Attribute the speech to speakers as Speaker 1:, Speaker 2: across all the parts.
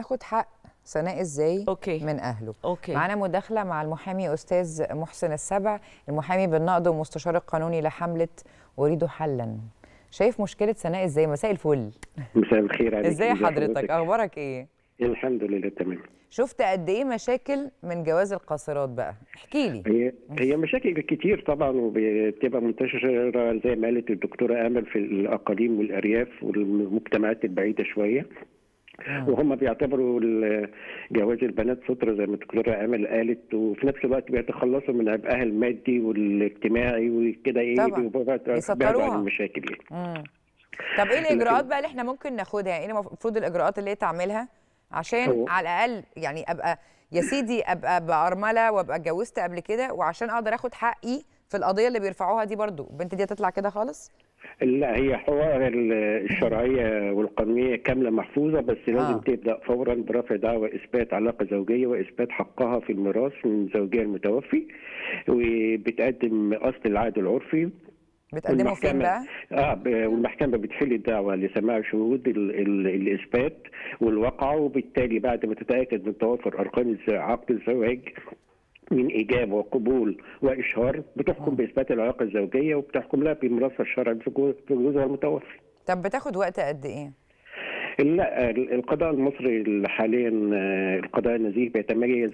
Speaker 1: ياخد حق سناء إزاي
Speaker 2: OK.
Speaker 1: من أهله.
Speaker 2: OK.
Speaker 1: معانا مداخلة مع المحامي أستاذ محسن السبع المحامي بالنقض ومستشار القانوني لحملة أريد حلا. شايف مشكلة سناء إزاي؟ مساء الفل.
Speaker 3: مساء الخير عليك
Speaker 1: إزاي حضرتك؟ أخبارك إيه؟
Speaker 3: الحمد لله تمام.
Speaker 1: شفت قد إيه مشاكل من جواز القاصرات بقى؟ احكي لي.
Speaker 3: هي هي مشاكل كتير طبعا وبتبقى منتشرة زي ما قالت الدكتورة أمل في الأقاليم والأرياف والمجتمعات البعيدة شوية. وهم بيعتبروا جواز البنات سترة زي ما الدكتورة أمل قالت وفي نفس الوقت بيتخلصوا من عبئها المادي والاجتماعي وكده إيه
Speaker 1: طبعاً.
Speaker 3: بيبقوا بعد-
Speaker 1: بيسطروها.
Speaker 3: بعدوا عن المشاكل يعني.
Speaker 1: طب إيه الإجراءات بقى اللي إحنا ممكن ناخدها إيه المفروض الإجراءات اللي هي تعملها عشان
Speaker 3: هو-
Speaker 1: على الأقل يعني أبقى يا سيدي أبقى بأرملة وأبقى اتجوزت قبل كده وعشان أقدر آخد حقي في القضية اللي بيرفعوها دي برضو البنت دي هتطلع كده خالص
Speaker 3: لا هي حوار ال- الشرعية والقانونية كاملة محفوظة بس لازم
Speaker 1: آه.
Speaker 3: تبدأ فورا برفع دعوى إثبات علاقة زوجية وإثبات حقها في الميراث من زوجها المتوفي وبتقدم أصل العقد العرفي
Speaker 1: بتقدموا فين بقى
Speaker 3: آه والمحكمة بتحل الدعوة لسماع شهود ال ال الإثبات والواقعة وبالتالي بعد ما تتأكد من توافر أرقام الز- عقد الزواج من إجابة وقبول وإشهار بتحكم بإثبات العلاقة الزوجية وبتحكم لها بميراثها الشرعي في جوزها المتوفي.
Speaker 1: طب بتاخد وقت قد إيه
Speaker 3: لا ال- القضاء المصري حاليا آه، القضاء النزيه بيتميز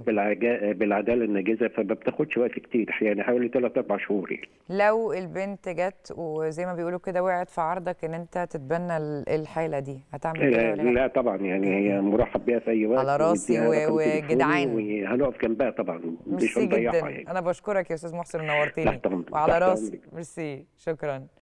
Speaker 3: بالعدالة الناجزة فما بتاخدش وقت كتير يعني حوالي ثلاث أربع شهور يعني.
Speaker 1: لو البنت جت وزي ما بيقولوا كده وقعت في عرضك إن أنت تتبنى ال- الحالة دي هتعمل كده ولا لأ؟
Speaker 3: لا طبعا يعني هي مرحب بيها في أي وقت
Speaker 1: على راسي وجدعان.
Speaker 3: وهنقف جنبها طبعا مش هنضيعها يعني.
Speaker 1: أنا بشكرك يا أستاذ محسن نورتني وعلى راسي. ميرسي. شكرا.